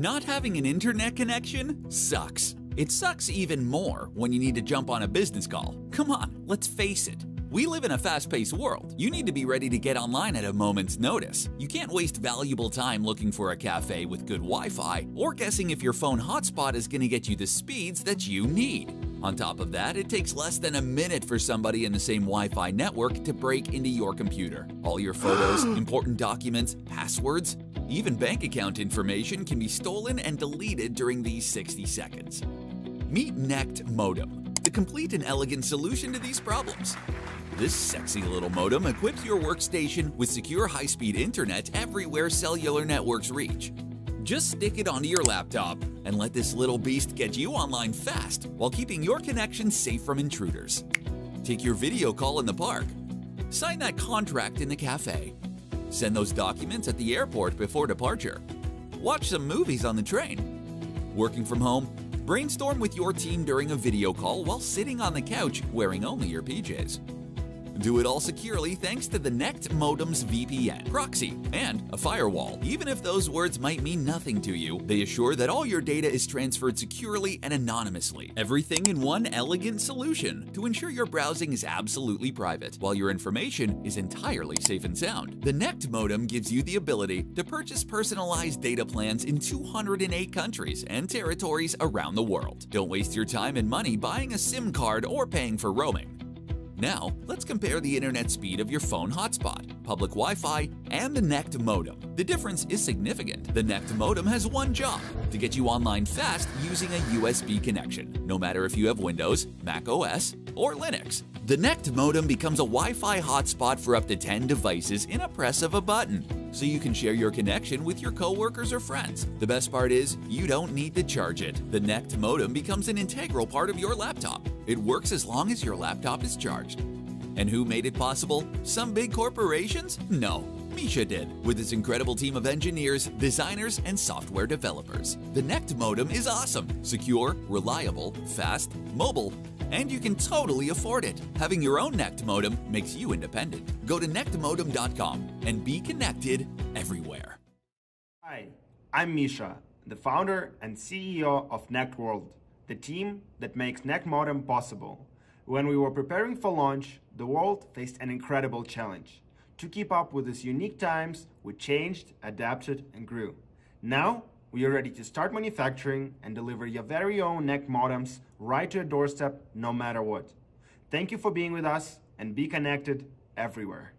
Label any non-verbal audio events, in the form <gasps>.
Not having an internet connection sucks. It sucks even more when you need to jump on a business call. Come on, let's face it. We live in a fast paced world. You need to be ready to get online at a moment's notice. You can't waste valuable time looking for a cafe with good Wi Fi or guessing if your phone hotspot is going to get you the speeds that you need. On top of that, it takes less than a minute for somebody in the same Wi Fi network to break into your computer. All your photos, <gasps> important documents, passwords, even bank account information can be stolen and deleted during these 60 seconds. Meet Nect Modem, the complete and elegant solution to these problems. This sexy little modem equips your workstation with secure high-speed internet everywhere cellular networks reach. Just stick it onto your laptop and let this little beast get you online fast while keeping your connection safe from intruders. Take your video call in the park. Sign that contract in the cafe. Send those documents at the airport before departure. Watch some movies on the train. Working from home, brainstorm with your team during a video call while sitting on the couch wearing only your PJs. Do it all securely thanks to the Nect Modem's VPN, proxy, and a firewall. Even if those words might mean nothing to you, they assure that all your data is transferred securely and anonymously. Everything in one elegant solution to ensure your browsing is absolutely private, while your information is entirely safe and sound. The Nect Modem gives you the ability to purchase personalized data plans in 208 countries and territories around the world. Don't waste your time and money buying a SIM card or paying for roaming. Now, let's compare the internet speed of your phone hotspot, public Wi-Fi, and the Nect modem. The difference is significant. The Nect modem has one job, to get you online fast using a USB connection, no matter if you have Windows, Mac OS, or Linux. The Nect modem becomes a Wi-Fi hotspot for up to 10 devices in a press of a button, so you can share your connection with your coworkers or friends. The best part is, you don't need to charge it. The Nect modem becomes an integral part of your laptop. It works as long as your laptop is charged. And who made it possible? Some big corporations? No. Misha did, with his incredible team of engineers, designers, and software developers. The Nect modem is awesome, secure, reliable, fast, mobile, and you can totally afford it. Having your own Nect modem makes you independent. Go to nectmodem.com and be connected everywhere. Hi, I'm Misha, the founder and CEO of Nect World, the team that makes Nect Modem possible. When we were preparing for launch, the world faced an incredible challenge. To keep up with these unique times, we changed, adapted, and grew. Now, we are ready to start manufacturing and deliver your very own Nect modems right to your doorstep, no matter what. Thank you for being with us and be connected everywhere.